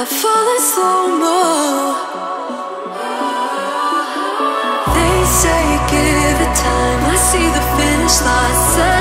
I fall in slow mo. They say give it time. I see the finish line.